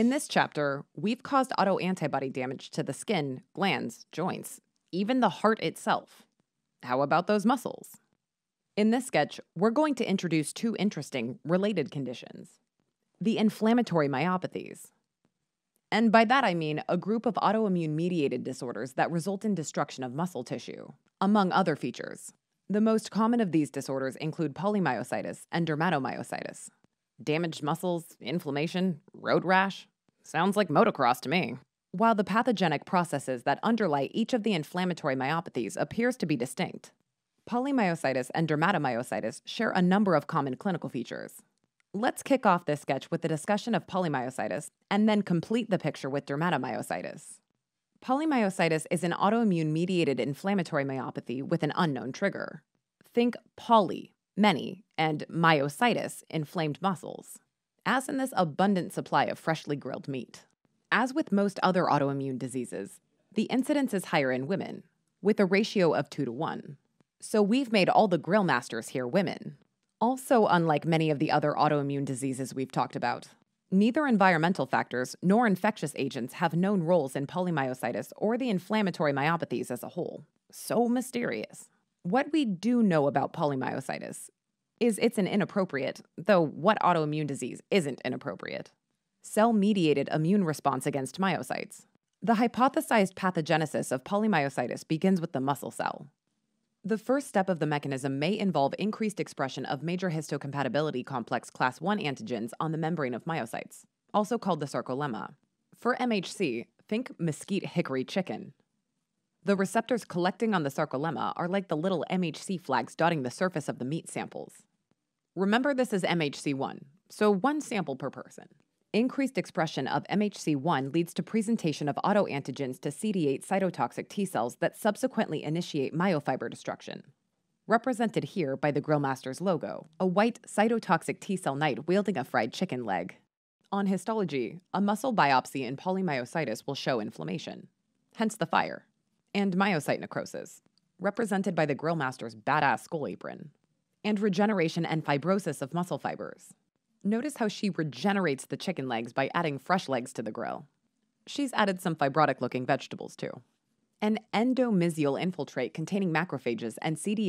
In this chapter, we've caused autoantibody damage to the skin, glands, joints, even the heart itself. How about those muscles? In this sketch, we're going to introduce two interesting, related conditions the inflammatory myopathies. And by that I mean a group of autoimmune mediated disorders that result in destruction of muscle tissue, among other features. The most common of these disorders include polymyositis and dermatomyositis. Damaged muscles, inflammation, road rash. Sounds like motocross to me. While the pathogenic processes that underlie each of the inflammatory myopathies appears to be distinct, polymyositis and dermatomyositis share a number of common clinical features. Let's kick off this sketch with a discussion of polymyositis and then complete the picture with dermatomyositis. Polymyositis is an autoimmune mediated inflammatory myopathy with an unknown trigger. Think poly, many, and myositis, inflamed muscles, as in this abundant supply of freshly grilled meat. As with most other autoimmune diseases, the incidence is higher in women, with a ratio of 2 to 1. So we've made all the grill masters here women. Also, unlike many of the other autoimmune diseases we've talked about, neither environmental factors nor infectious agents have known roles in polymyositis or the inflammatory myopathies as a whole. So mysterious. What we do know about polymyositis is it's an inappropriate, though what autoimmune disease isn't inappropriate, cell mediated immune response against myocytes. The hypothesized pathogenesis of polymyositis begins with the muscle cell. The first step of the mechanism may involve increased expression of major histocompatibility complex class 1 antigens on the membrane of myocytes, also called the sarcolemma. For MHC, think mesquite hickory chicken. The receptors collecting on the sarcolemma are like the little MHC flags dotting the surface of the meat samples. Remember, this is MHC1, so one sample per person. Increased expression of MHC1 leads to presentation of autoantigens to CD8 cytotoxic T cells that subsequently initiate myofiber destruction. Represented here by the Grillmaster's logo, a white cytotoxic T cell knight wielding a fried chicken leg. On histology, a muscle biopsy in polymyositis will show inflammation, hence the fire and myocyte necrosis, represented by the Grillmaster's badass skull apron, and regeneration and fibrosis of muscle fibers. Notice how she regenerates the chicken legs by adding fresh legs to the grill. She's added some fibrotic looking vegetables too. An endomysial infiltrate containing macrophages and CD8